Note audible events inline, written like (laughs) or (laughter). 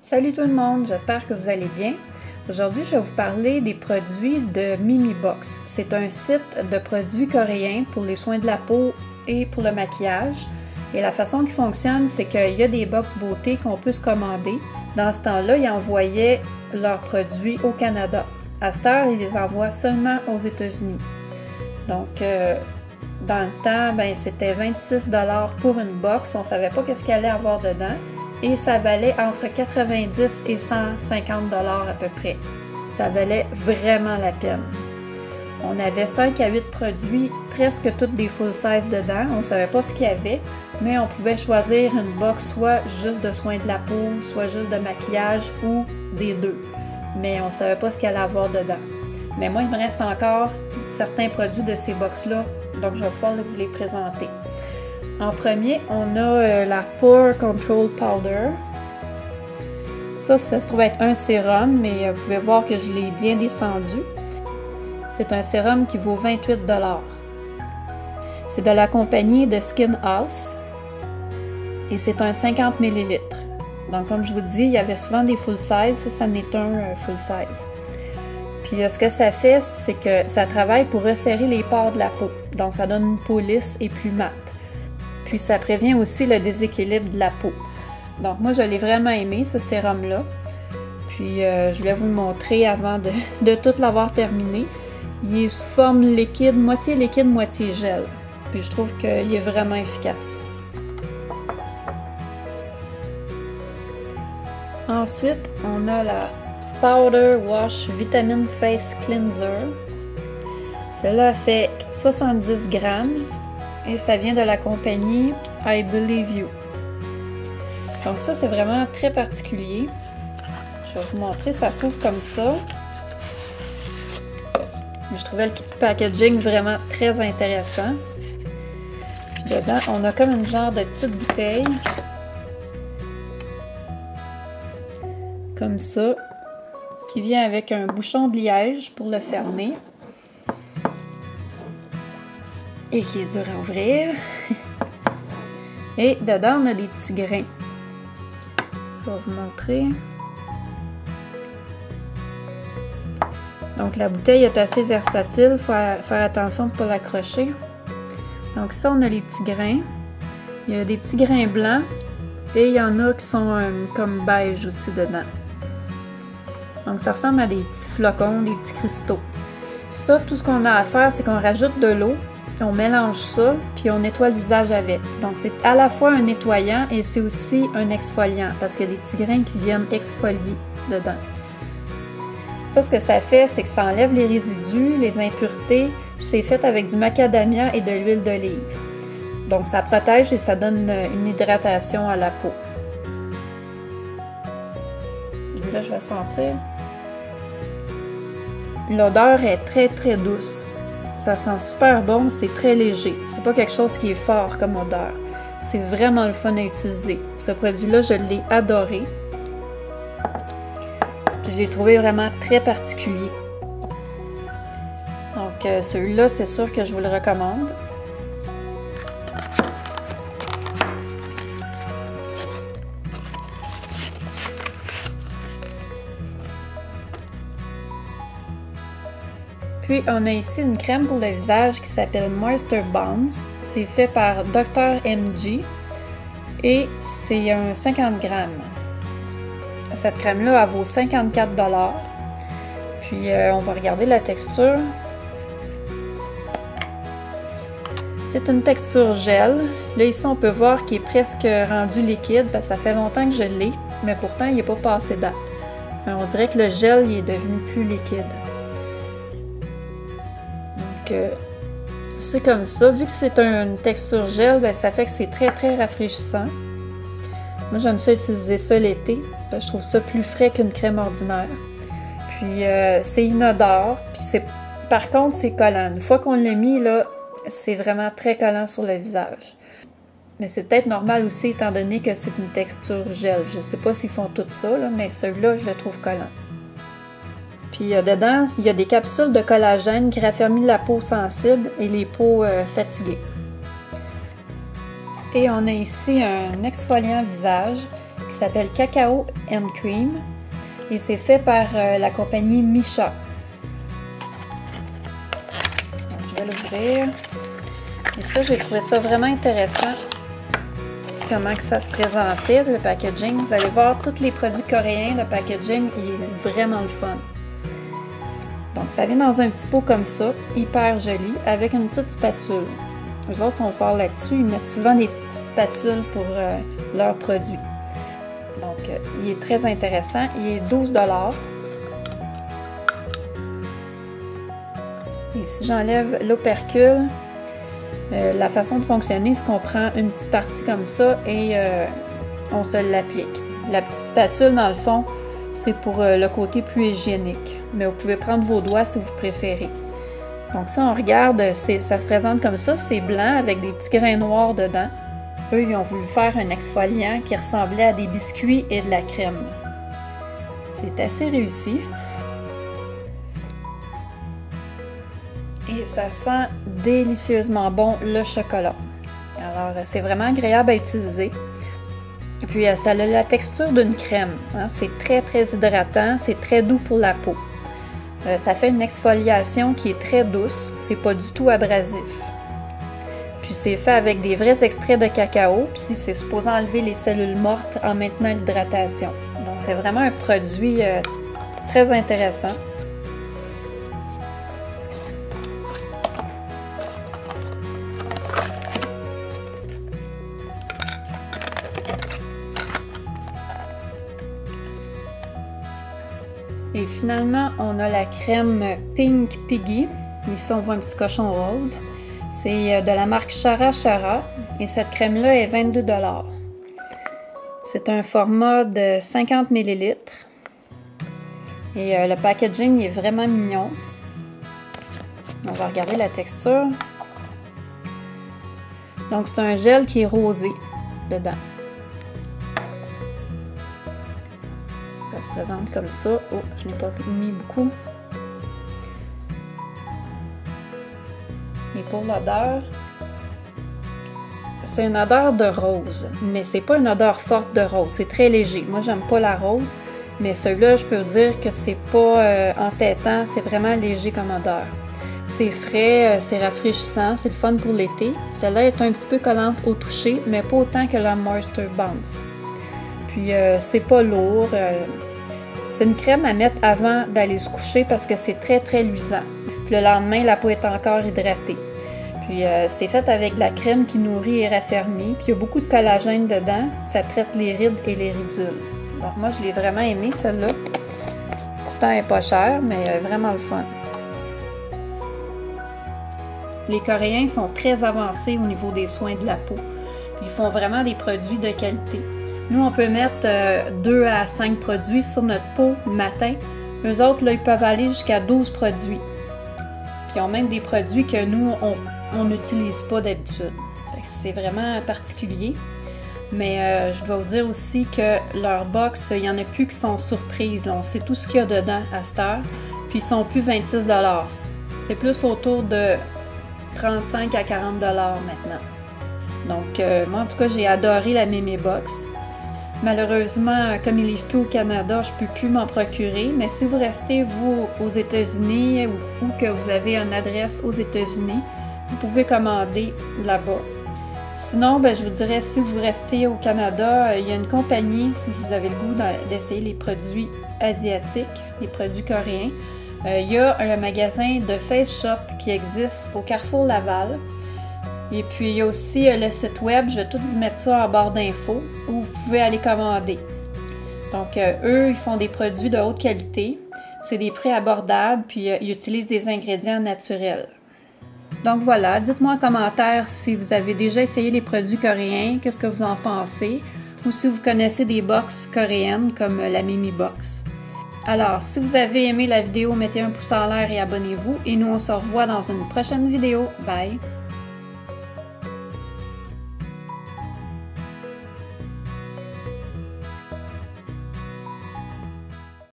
Salut tout le monde, j'espère que vous allez bien. Aujourd'hui, je vais vous parler des produits de Mimi Box. C'est un site de produits coréens pour les soins de la peau et pour le maquillage. Et la façon qui fonctionne, c'est qu'il y a des box beauté qu'on peut se commander. Dans ce temps-là, ils envoyaient leurs produits au Canada. À cette heure, ils les envoient seulement aux États-Unis. Donc, euh, dans le temps, ben, c'était 26 pour une box. On ne savait pas qu'est-ce qu'il allait avoir dedans et ça valait entre 90 et 150 dollars à peu près. Ça valait vraiment la peine. On avait 5 à 8 produits, presque toutes des full size dedans. On ne savait pas ce qu'il y avait, mais on pouvait choisir une box soit juste de soins de la peau, soit juste de maquillage ou des deux. Mais on ne savait pas ce qu'il allait avoir dedans. Mais moi, il me reste encore certains produits de ces box-là, donc je vais pouvoir vous les présenter. En premier, on a euh, la Pore Control Powder. Ça, ça se trouve être un sérum, mais euh, vous pouvez voir que je l'ai bien descendu. C'est un sérum qui vaut 28 C'est de la compagnie de Skin House et c'est un 50 ml. Donc, comme je vous dis, il y avait souvent des full size. Ça, ça n'est un euh, full size. Puis, ce que ça fait, c'est que ça travaille pour resserrer les pores de la peau. Donc, ça donne une peau lisse et plus mate. Puis ça prévient aussi le déséquilibre de la peau. Donc moi, je l'ai vraiment aimé, ce sérum-là. Puis euh, je vais vous le montrer avant de, (laughs) de tout l'avoir terminé. Il est sous forme liquide, moitié liquide, moitié gel. Puis je trouve qu'il est vraiment efficace. Ensuite, on a la Powder Wash Vitamin Face Cleanser. Celle-là fait 70 grammes et ça vient de la compagnie I Believe You. Donc ça, c'est vraiment très particulier. Je vais vous montrer, ça s'ouvre comme ça. Je trouvais le packaging vraiment très intéressant. Puis dedans, on a comme une genre de petite bouteille. Comme ça. Qui vient avec un bouchon de liège pour le fermer et qui est dur à ouvrir. Et dedans, on a des petits grains. Je vais vous montrer. Donc la bouteille est assez versatile, il faut faire attention pas l'accrocher. Donc ça, on a les petits grains. Il y a des petits grains blancs et il y en a qui sont euh, comme beige aussi dedans. Donc ça ressemble à des petits flocons, des petits cristaux. Ça, tout ce qu'on a à faire, c'est qu'on rajoute de l'eau on mélange ça, puis on nettoie le visage avec. Donc c'est à la fois un nettoyant et c'est aussi un exfoliant parce qu'il y a des petits grains qui viennent exfolier dedans. Ça, ce que ça fait, c'est que ça enlève les résidus, les impuretés, puis c'est fait avec du macadamia et de l'huile d'olive. Donc ça protège et ça donne une hydratation à la peau. Là, je vais sentir. L'odeur est très très douce. Ça sent super bon, c'est très léger. C'est pas quelque chose qui est fort comme odeur. C'est vraiment le fun à utiliser. Ce produit-là, je l'ai adoré. Je l'ai trouvé vraiment très particulier. Donc, euh, celui-là, c'est sûr que je vous le recommande. On a ici une crème pour le visage qui s'appelle Moisture Bombs. C'est fait par Dr. MG et c'est un 50 grammes. Cette crème-là, elle vaut 54 Puis euh, on va regarder la texture. C'est une texture gel. Là, ici, on peut voir qu'il est presque rendu liquide parce que ça fait longtemps que je l'ai, mais pourtant, il n'est pas passé date. Euh, on dirait que le gel est devenu plus liquide c'est comme ça. Vu que c'est une texture gel, ben, ça fait que c'est très très rafraîchissant. Moi j'aime ça utiliser ça l'été. je trouve ça plus frais qu'une crème ordinaire. Puis euh, c'est inodore. Puis c'est par contre c'est collant. Une fois qu'on l'a mis là, c'est vraiment très collant sur le visage. Mais c'est peut-être normal aussi étant donné que c'est une texture gel. Je sais pas s'ils font tout ça, mais celui-là, je le trouve collant. Euh, dedans, il y a des capsules de collagène qui raffermissent la peau sensible et les peaux euh, fatiguées. Et on a ici un exfoliant visage qui s'appelle Cacao Cream et c'est fait par euh, la compagnie Misha. Donc, je vais l'ouvrir. Et ça, j'ai trouvé ça vraiment intéressant comment que ça se présentait, le packaging. Vous allez voir tous les produits coréens, le packaging est vraiment le fun. Donc ça vient dans un petit pot comme ça, hyper joli, avec une petite spatule. Les autres sont forts là-dessus, ils mettent souvent des petites spatules pour euh, leurs produits. Donc euh, il est très intéressant, il est 12 Et si j'enlève l'opercule, euh, la façon de fonctionner, c'est qu'on prend une petite partie comme ça et on se l'applique. La petite spatule, dans le fond, c'est pour euh, le côté plus hygiénique. Mais vous pouvez prendre vos doigts si vous préférez. Donc ça, on regarde, ça se présente comme ça, c'est blanc avec des petits grains noirs dedans. Eux, ils ont voulu faire un exfoliant qui ressemblait à des biscuits et de la crème. C'est assez réussi. et ça sent délicieusement bon le chocolat. Alors, c'est vraiment agréable à utiliser. Puis, euh, ça a la texture d'une crème. Hein. C'est très, très hydratant. C'est très doux pour la peau. Euh, ça fait une exfoliation qui est très douce. C'est pas du tout abrasif. Puis, c'est fait avec des vrais extraits de cacao. Puis, c'est supposé enlever les cellules mortes en maintenant l'hydratation. Donc, c'est vraiment un produit euh, très intéressant. Et finalement, on a la crème Pink Piggy. Ici, on voit un petit cochon rose. C'est euh, de la marque Chara Chara et cette crème-là est 22 C'est un format de 50 ml. Et euh, le packaging est vraiment mignon. On va regarder la texture. Donc, c'est un gel qui est rosé dedans. Présente comme ça. Oh, je n'ai pas mis beaucoup. Et pour l'odeur, c'est une odeur de rose, mais c'est pas une odeur forte de rose, c'est très léger. Moi, j'aime pas la rose, mais celui-là, je peux dire que c'est pas euh, entêtant, c'est vraiment léger comme odeur. C'est frais, euh, c'est rafraîchissant, c'est le fun pour l'été. Celle-là est un petit peu collante au toucher, mais pas autant que la Moisture Bounce. Puis euh, c'est pas lourd. Euh, c'est une crème à mettre avant d'aller se coucher parce que c'est très très luisant. Puis le lendemain, la peau est encore hydratée. Puis euh, c'est fait avec de la crème qui nourrit et raffermit. Puis il y a beaucoup de collagène dedans. Ça traite les rides et les ridules. Donc moi, je l'ai vraiment aimé celle-là. Pourtant, elle n'est pas chère, mais vraiment le fun. Les Coréens sont très avancés au niveau des soins de la peau. Ils font vraiment des produits de qualité. Nous, on peut mettre 2 euh, à 5 produits sur notre peau matin. Eux autres, là, ils peuvent aller jusqu'à 12 produits. Puis ils ont même des produits que nous, on n'utilise pas d'habitude. C'est vraiment particulier. Mais euh, je dois vous dire aussi que leur box, il n'y en a plus qui sont surprises. On sait tout ce qu'il y a dedans à cette heure. Puis ils sont plus 26 C'est plus autour de 35 à 40 maintenant. Donc, euh, moi, en tout cas, j'ai adoré la Mimi Box. Malheureusement, comme il n'est plus au Canada, je ne peux plus m'en procurer, mais si vous restez, vous, aux États-Unis ou, que vous avez une adresse aux États-Unis, vous pouvez commander là-bas. Sinon, ben, je vous dirais, si vous restez au Canada, il y a une compagnie, si vous avez le goût d'essayer les produits asiatiques, les produits coréens, euh, il y a le magasin de Face Shop qui existe au Carrefour Laval. Et puis, il y a aussi euh, le site web, je vais tout vous mettre ça en barre d'infos, pouvez aller commander. Donc, euh, eux, ils font des produits de haute qualité. C'est des prix abordables, puis euh, ils utilisent des ingrédients naturels. Donc voilà, dites-moi en commentaire si vous avez déjà essayé les produits coréens, qu'est-ce que vous en pensez, ou si vous connaissez des box coréennes comme la Mimi Box. Alors, si vous avez aimé la vidéo, mettez un pouce en l'air et abonnez-vous, et nous on se revoit dans une prochaine vidéo. Bye!